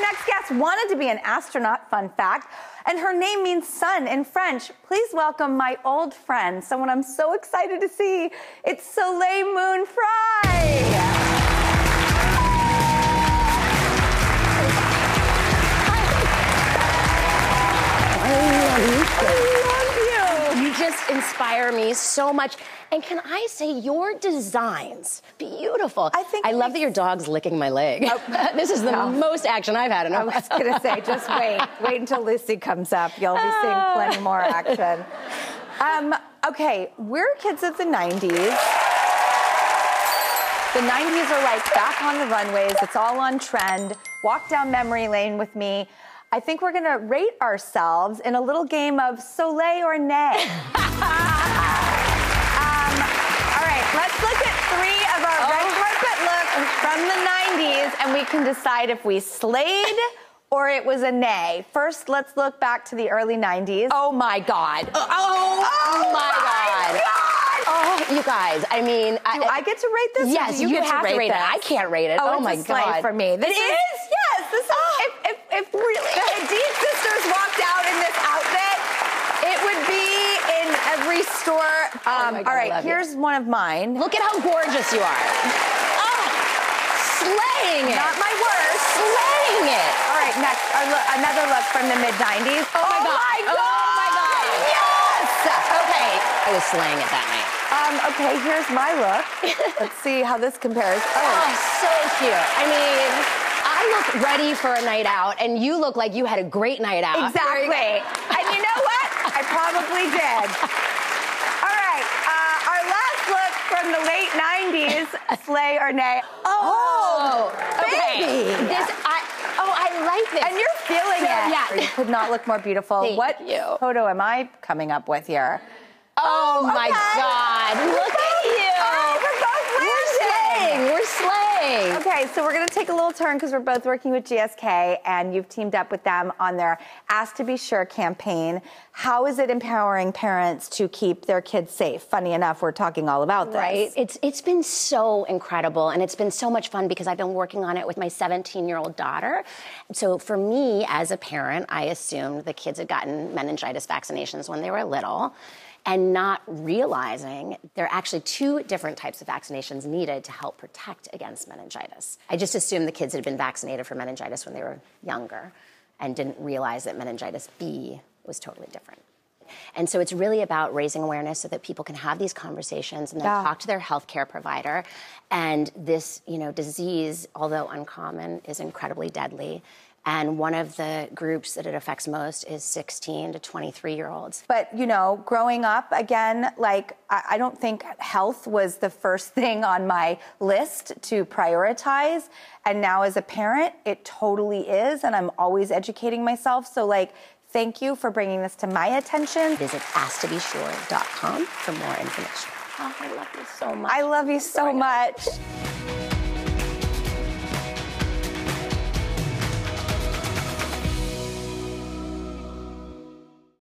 next guest wanted to be an astronaut, fun fact, and her name means sun in French. Please welcome my old friend, someone I'm so excited to see. It's Soleil Moon Frye. Inspire me so much. And can I say your designs beautiful? I think I love that your dog's licking my leg. Oh. this is the No. most action I've had in a while. I was gonna say, just wait. Wait until Lucy comes up. You'll be seeing plenty more action. Um, okay, we're kids of the 90s. The 90s are like back on the runways. It's all on trend. Walk down memory lane with me. I think we're gonna rate ourselves in a little game of Soleil or Nay. Um, all right, let's look at three of our red carpet looks from the 90s and we can decide if we slayed or it was a nay. First, let's look back to the early 90s. oh my God. Oh, Oh my my God. Oh, you guys, I mean, Do I get to rate this? Yes, you, you, get have to rate, it. this? I can't rate it. Oh, Oh, my God. for me. This It is? Yes, this is. If, if, if really the Hadid sisters walked out in this outfit, it would be in every store. Um, my God, all right, you. here's one of mine. Look at how gorgeous you are. Oh, slaying it. Not my worst. slaying it. All right, next, look, another look from the mid 90s. Oh my God. my Oh my God. Yes. Okay. I was slaying it that night. Um, okay, here's my look. Let's see how this compares. Oh, Oh, so cute. I mean, I look ready for a night out, and you look like you had a great night out. exactly. and you know what? I probably did. All right, uh, our last look from the late 90s, slay or nay. Oh, oh, okay. baby. This, I, oh, I like this. And you're feeling So, it. yeah. You could not look more beautiful. Thank what you. photo am I coming up with here? oh, oh my okay. God! Look at you. Right, we're both We're slaying. We're slaying. Okay, so we're going to take a little turn because we're both working with GSK and you've teamed up with them on their Ask2BSure campaign. How is it empowering parents to keep their kids safe? Funny enough, we're talking all about this. Right. It's it's been so incredible and it's been so much fun because I've been working on it with my 17-year-old daughter. So for me as a parent, I assumed the kids had gotten meningitis vaccinations when they were little and not realizing there are actually two different types of vaccinations needed to help protect against meningitis. I just assumed the kids had been vaccinated for meningitis when they were younger and didn't realize that meningitis B was totally different. And so it's really about raising awareness so that people can have these conversations and then Yeah. talk to their healthcare provider. And this, you know, disease, although uncommon, is incredibly deadly. And one of the groups that it affects most is 16 to 23 year olds. But, you know, growing up, again, like, I, I don't think health was the first thing on my list to prioritize. And now, as a parent, it totally is. And I'm always educating myself. So, like, thank you for bringing this to my attention. Visit ask2bsure.com for more information. Oh, I love you so much. I love you so much.